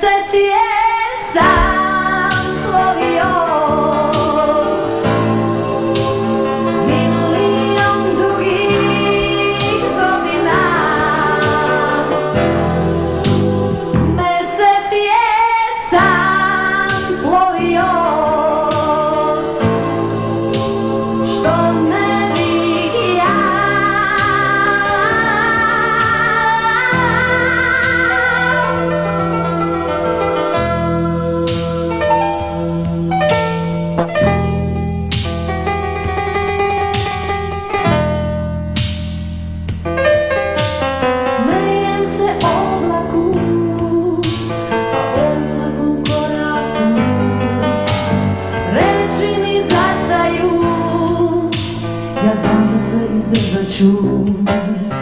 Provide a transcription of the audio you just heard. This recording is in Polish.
sense każdym